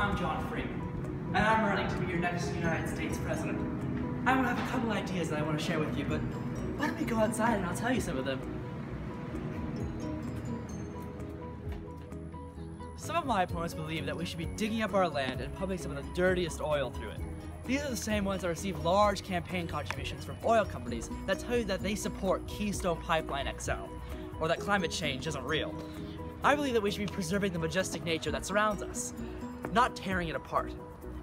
I'm John Frink, and I'm running to be your next United States President. I have a couple ideas that I want to share with you, but why don't we go outside and I'll tell you some of them. Some of my opponents believe that we should be digging up our land and pumping some of the dirtiest oil through it. These are the same ones that receive large campaign contributions from oil companies that tell you that they support Keystone Pipeline XL, or that climate change isn't real. I believe that we should be preserving the majestic nature that surrounds us, not tearing it apart.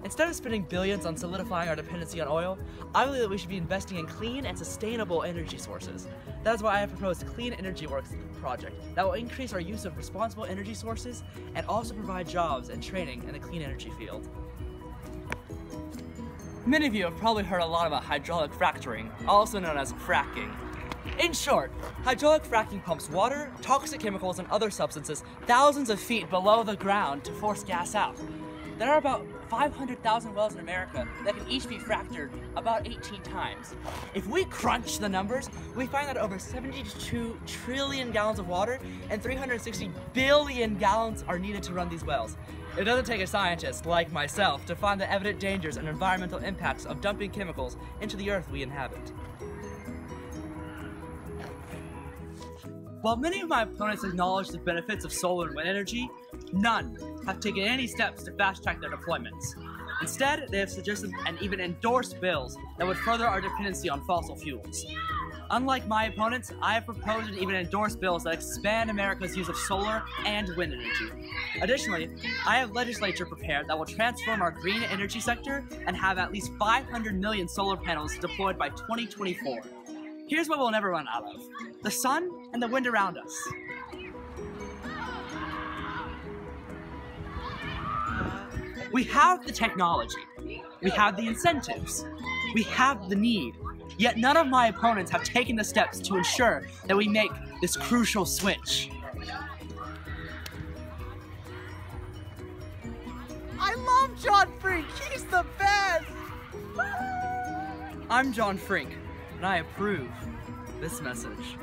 Instead of spending billions on solidifying our dependency on oil, I believe that we should be investing in clean and sustainable energy sources. That is why I have proposed Clean Energy Works project that will increase our use of responsible energy sources and also provide jobs and training in the clean energy field. Many of you have probably heard a lot about hydraulic fracturing, also known as fracking. In short, hydraulic fracking pumps water, toxic chemicals, and other substances thousands of feet below the ground to force gas out. There are about 500,000 wells in America that can each be fractured about 18 times. If we crunch the numbers, we find that over 72 trillion gallons of water and 360 billion gallons are needed to run these wells. It doesn't take a scientist like myself to find the evident dangers and environmental impacts of dumping chemicals into the earth we inhabit. While many of my opponents acknowledge the benefits of solar and wind energy, none have taken any steps to fast track their deployments. Instead, they have suggested and even endorsed bills that would further our dependency on fossil fuels. Unlike my opponents, I have proposed and even endorsed bills that expand America's use of solar and wind energy. Additionally, I have legislature prepared that will transform our green energy sector and have at least 500 million solar panels deployed by 2024. Here's what we'll never run out of the sun and the wind around us. We have the technology, we have the incentives, we have the need, yet none of my opponents have taken the steps to ensure that we make this crucial switch. I love John Frink. He's the best. I'm John Frink, and I approve this message.